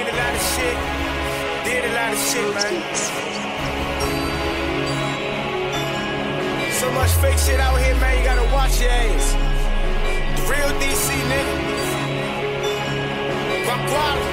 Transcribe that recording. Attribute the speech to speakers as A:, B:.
A: a lot of shit. Did a lot of shit, man. So much fake shit out here, man. You gotta watch your ass. The real DC, nigga. Guap,